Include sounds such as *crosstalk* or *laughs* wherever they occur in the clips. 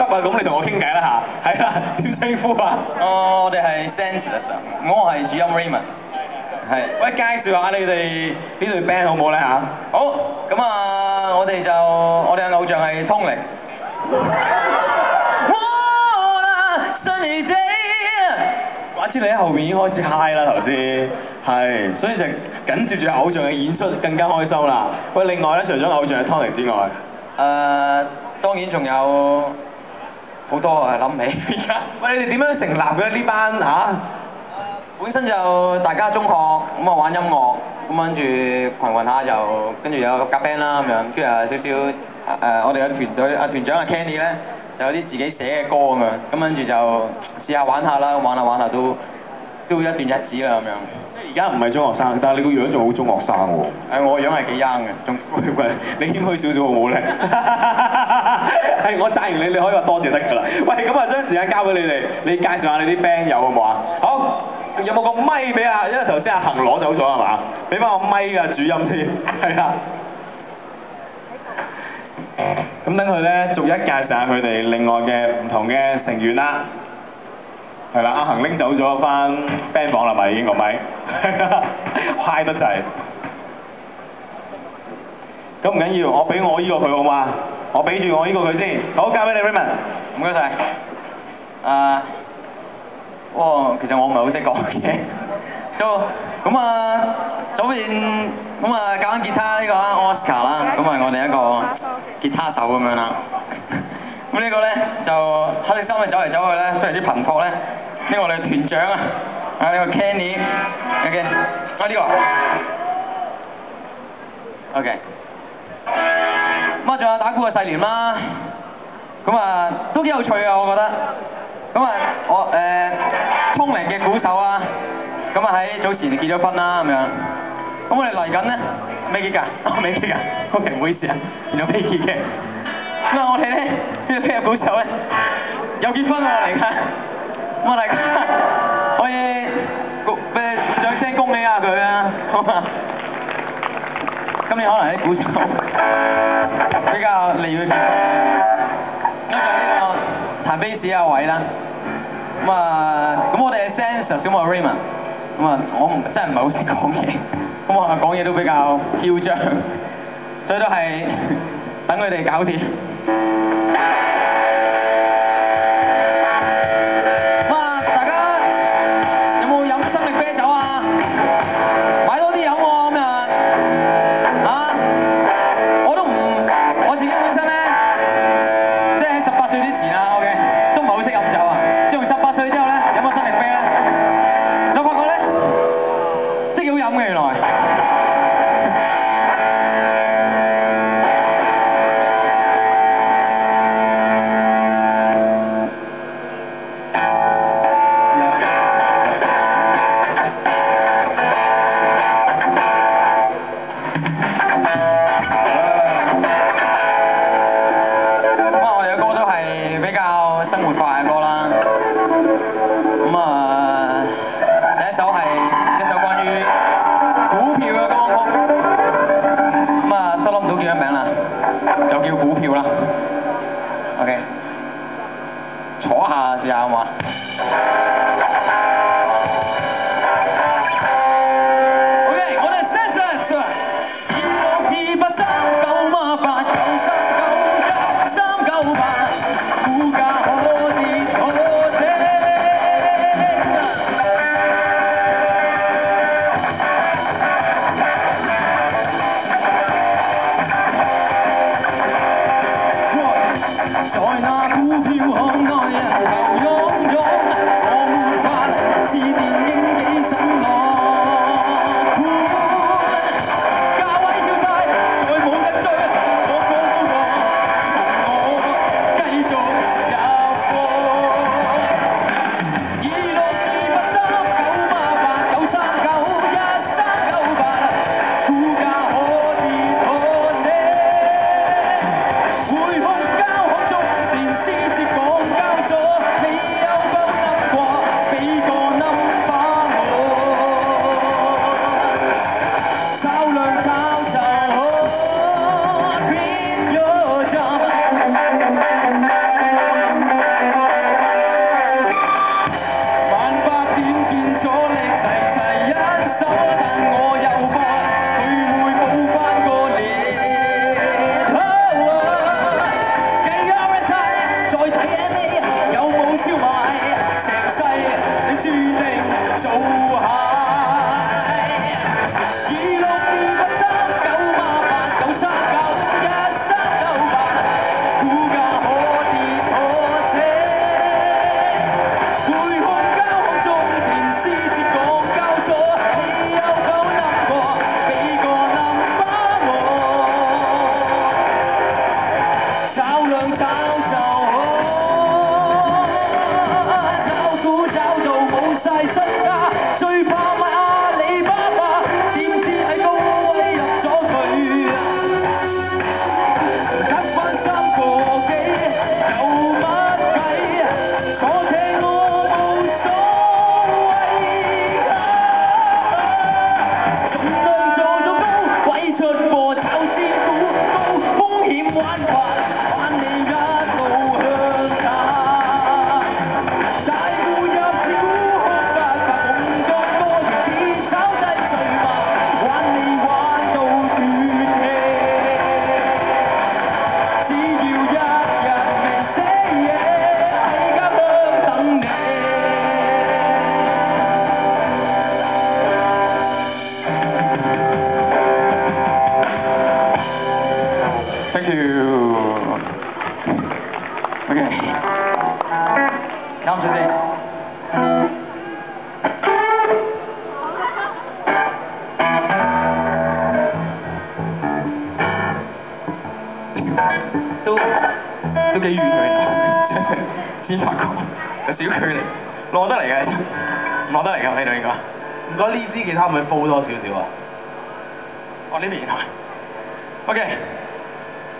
得啊，咁你同我傾偈啦嚇，係啦，點稱呼啊？哦，我哋係 Senseless 啊，我係主音 Raymond，係。喂，介紹下你哋呢隊 band 好唔好咧嚇？好，咁啊，我哋就我哋嘅偶像係 Tony。話知你喺後面已經開始 high 啦頭先，係，所以就緊接住偶像嘅演出更加開心啦。喂，另外咧，除咗偶像係 Tony 之外，誒、呃當然仲有好多啊，諗起而家。*laughs* 喂，你哋點樣成立嘅呢班嚇？本身就大家中學咁啊玩音樂，咁跟住群群下就跟住有個夾 band 啦咁樣，跟住啊少少誒、呃我哋嘅團隊啊團長啊 Kenny 咧，就有啲自己寫嘅歌咁樣，咁跟住就試下玩下啦，玩下玩下都都一段日子啦咁樣。而家唔係中學生，但係你個樣仲好中學生喎。誒我樣係幾 young 嘅，仲喂 *laughs* 喂，你謙虛少少好唔好咧？*laughs* *laughs* 係，我讚完你，你可以話多謝得㗎啦。*laughs* 喂，咁啊，將時間交俾你哋，你介紹下你啲 band 友好唔好啊？好，有冇個咪俾啊？因為頭先阿恒攞走咗係嘛？俾翻個咪嘅主音先，*laughs* 係啊。咁等佢咧逐一介紹下佢哋另外嘅唔同嘅成員啦。係啦，阿恒拎走咗翻 band 房啦咪已經個咪，嗨得滯。咁唔緊要，我俾我依個佢好嘛？我俾住我呢個佢先。好，交俾你 Raymond。唔該晒。誒、哇，其實我唔係好識講嘢。*laughs* 都咁啊，左邊咁啊教緊吉他呢個啊 Oscar 啦，咁係我哋一個吉他手咁樣啦。*laughs* 咁呢個咧就黑色衫嘅走嚟走去咧，非常之頻撲咧。呢個我哋團長啊，啊呢個 Kenny，OK，啊呢個，OK。咁啊，仲有打鼓嘅細廉啦，咁啊都幾有趣啊，我覺得。咁啊，我誒聰明嘅鼓手啊，咁啊喺早前結咗婚啦咁樣。咁我哋嚟緊咧未結㗎，哦未結㗎，OK 唔好意思啊，原來未結嘅。咁啊，我哋咧呢個聽日鼓手咧有結婚喎嚟緊，咁啊大家可以鼓咩掌聲恭喜下佢啊，好嘛？今年可能啲鼓手比較利佢，因為呢個彈 bass 有位啦。咁啊，咁我哋係 Sense 小莫 Raymond，咁啊，我唔真係唔係好識講嘢，咁我講嘢都比較囂張，所以都係等佢哋搞掂。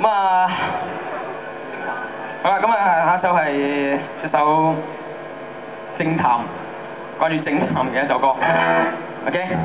咁啊好啦咁啊下一首系一首政坛关于政坛嘅一首歌。Ok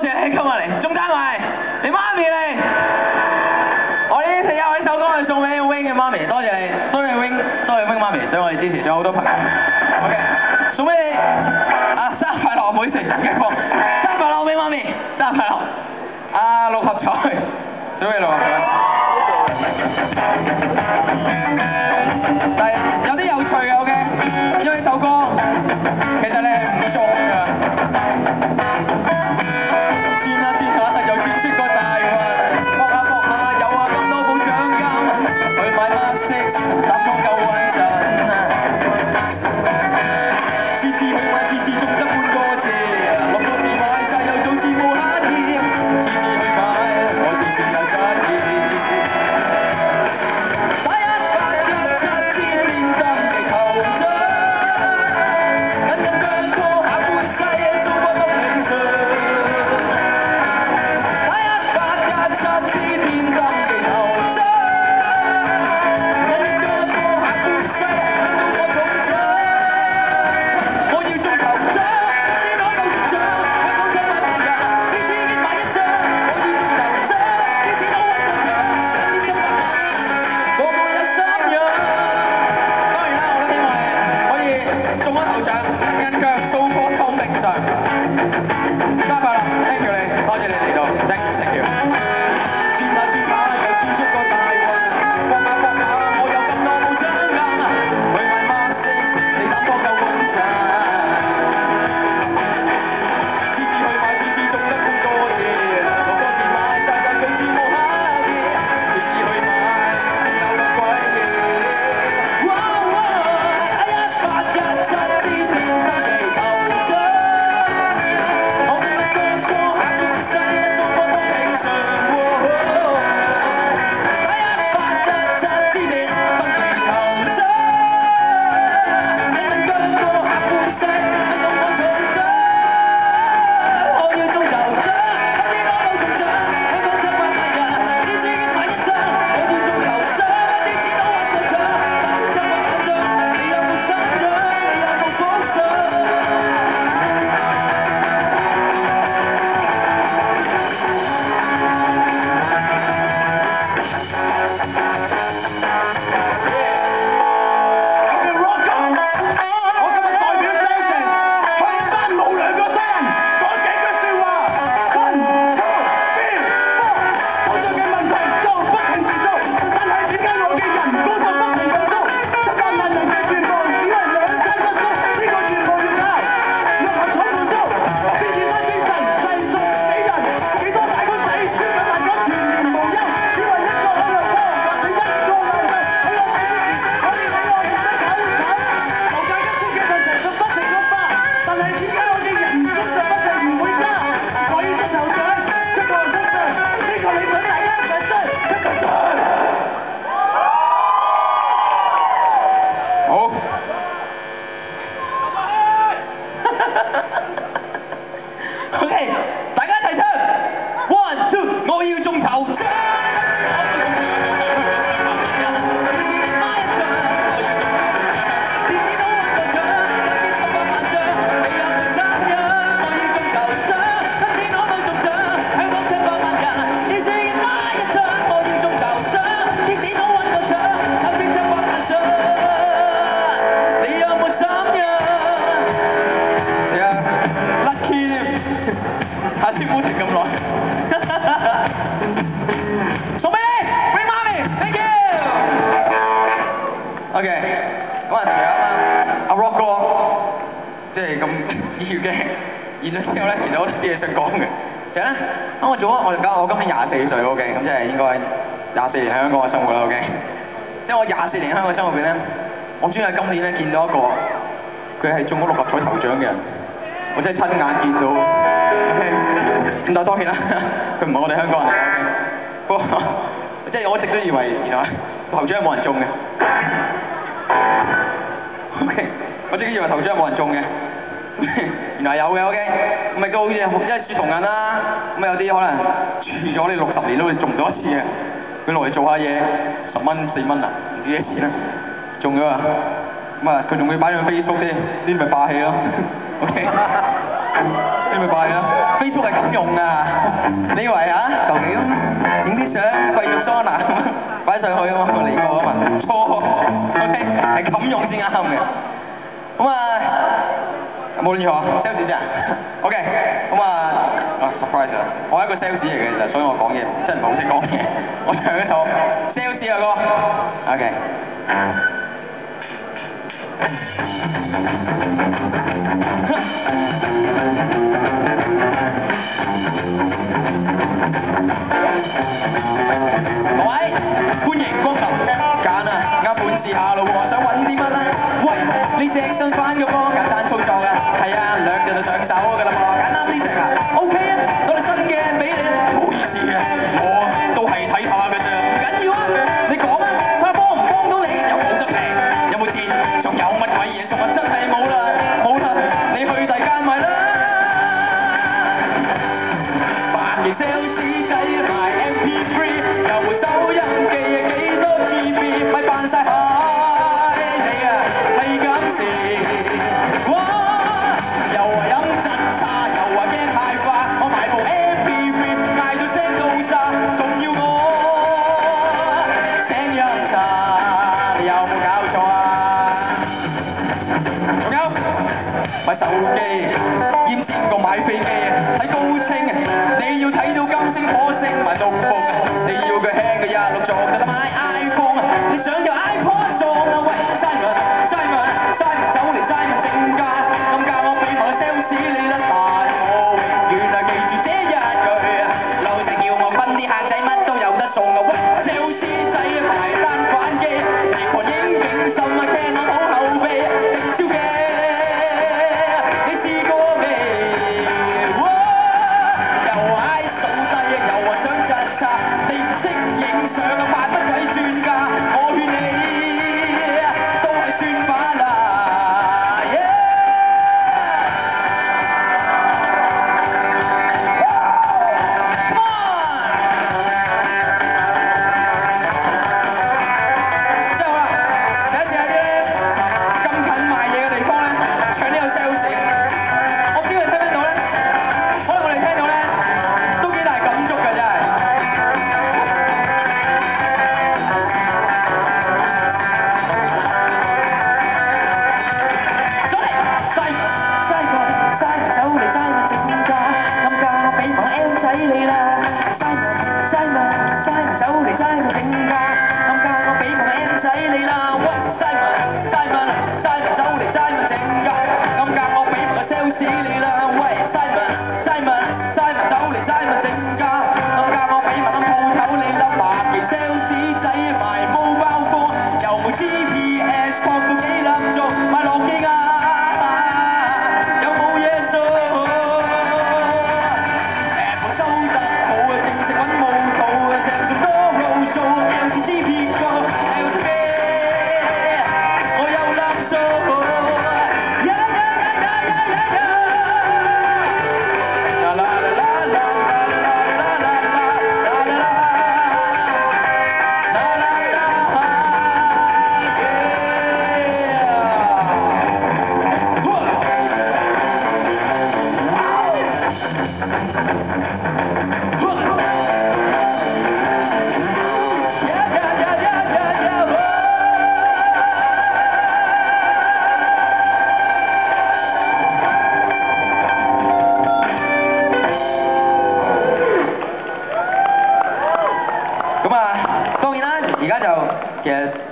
謝你今日嚟，中間我係你媽咪嚟，我呢四日呢首歌係送俾 Wing 嘅媽咪，多謝你，多謝 Wing，多謝 Wing 媽咪對我哋支持，仲有好多朋友。OK，送俾你啊，生日快樂，唔好意思，唔記放，生日快樂，Wing 媽咪，生日快樂，啊六合彩，準備六合彩。但係有啲有趣嘅，OK，因為呢首歌其實咧。熱咗之後咧，其實好多啲嘢想講嘅。其實咧，啱我做咗，我而我今年廿四歲，OK，咁即係應該廿四年喺香港嘅生活啦，OK。即係我廿四年喺香港生活入邊咧，我終於喺今年咧見到一個佢係中咗六合彩頭獎嘅人，我真係親眼見到。OK，咁但係當然啦，佢唔係我哋香港人嚟嘅。不過即係我一直都以為原來頭獎係冇人中嘅。OK，我自己以為頭獎係冇人中嘅。原來有嘅，OK，咁咪都好似一視同仁啦。咁有啲可能住咗呢六十年都會中唔到一次嘅，佢落嚟做下嘢，十蚊四蚊啊，唔知幾錢啦，中咗啊！咁啊，佢仲要擺上 Facebook 添，呢啲咪霸氣咯，*laughs* OK，呢啲咪霸氣咯，Facebook 係咁用啊！你以為啊，求其咁影啲相，貴族桑拿擺上去啊嘛，嚟過啊嘛，錯，OK，係咁用先啱嘅。咁啊，冇亂錯啊，sales 啫，OK，咁啊，surprise 啊，我係一個 sales 嚟嘅，其實，所以我講嘢真係唔好識講嘢，*laughs* 我唱一首 sales 啊歌，OK。各位，歡迎光臨，揀啊，啱本試下咯喎，想揾啲乜咧？喂，你隻新翻嘅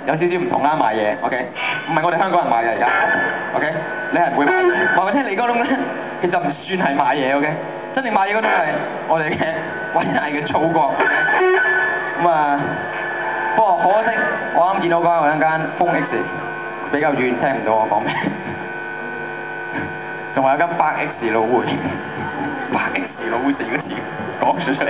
有少少唔同啦，買嘢，OK，唔係我哋香港人賣嘅而家，OK，你係唔會嘢，話俾聽你嗰種咧，*laughs* 其實唔算係買嘢，OK，真正買嘢嗰種係我哋嘅 *laughs* 偉大嘅祖國，咁啊，不過可惜我啱見到嗰兩間風 X 比較遠，聽唔到我講咩，*laughs* 仲有間百 X 老會，百 X 老會四嗰時講出嚟。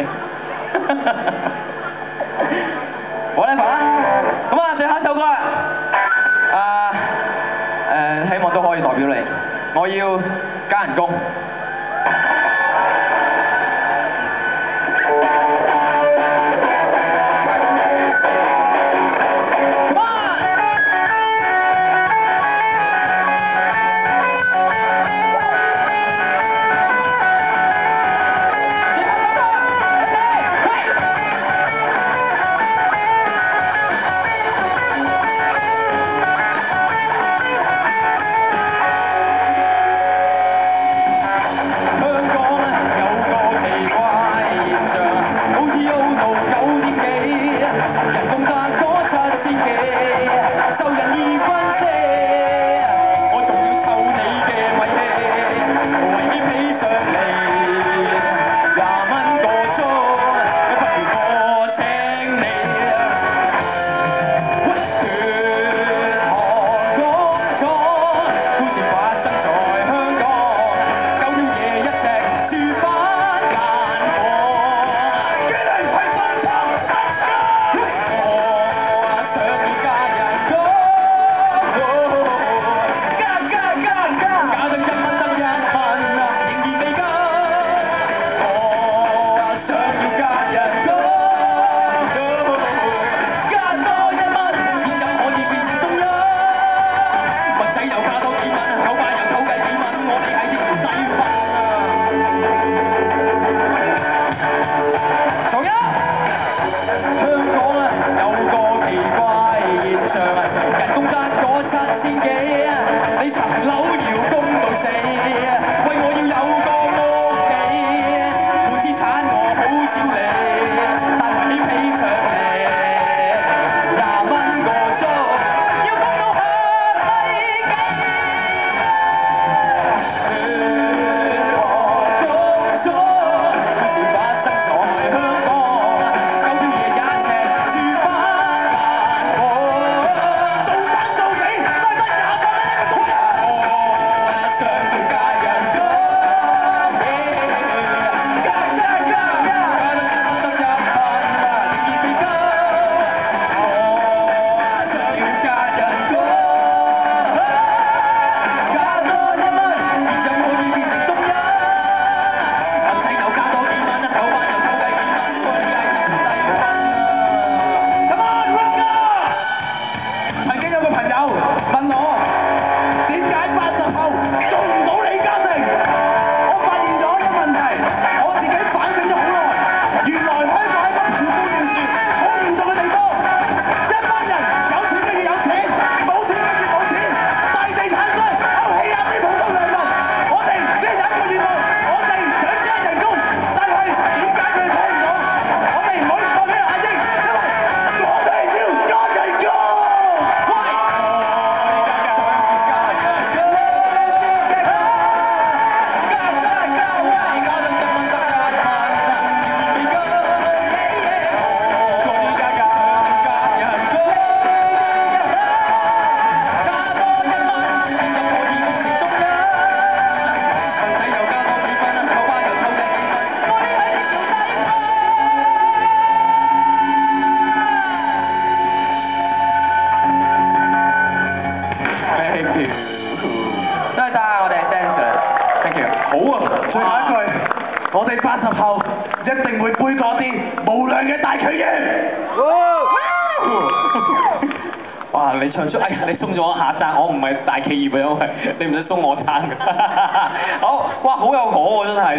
要加人工。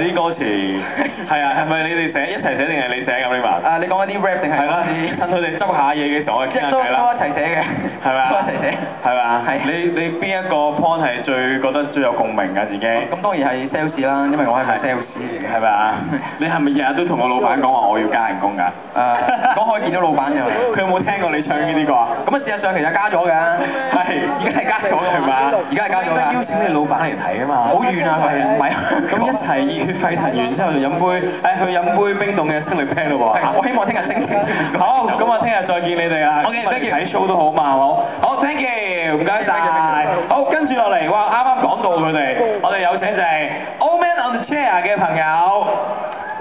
係啲歌詞。*laughs* 係啊，係咪你哋寫一齊寫定係你寫咁呢嘛？啊，你講緊啲 rap 定係係啦？，趁佢哋執下嘢嘅時候，我傾下偈啦。一齊寫嘅，係咪啊？都一齊寫。係咪啊？係你你邊一個 point 係最覺得最有共鳴㗎自己？咁當然係 sales 啦，因為我係咪 sales 嚟嘅。係咪啊？*laughs* 你係咪日日都同個老闆講話我要加人工㗎？誒，講可以見到老闆嘅。*laughs* 佢有冇聽過你唱呢啲歌啊？咁啊，事實上其實加咗㗎。係，而家係加咗㗎係嘛？而家係加咗㗎邀請你老闆嚟睇啊嘛。好遠啊佢唔係啊咁一齊沸騰完之後就飲杯，誒去飲杯冰凍嘅生力啤咯喎。我希望聽日升級好，咁我聽日再見你哋啊。OK，thank you 睇 show 都好嘛，好？好，thank you，唔該晒 Thank。好，跟住落嚟，哇，啱啱講到佢哋，我哋有請就係 Old Man on the Chair 嘅朋友，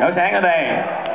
有請佢哋。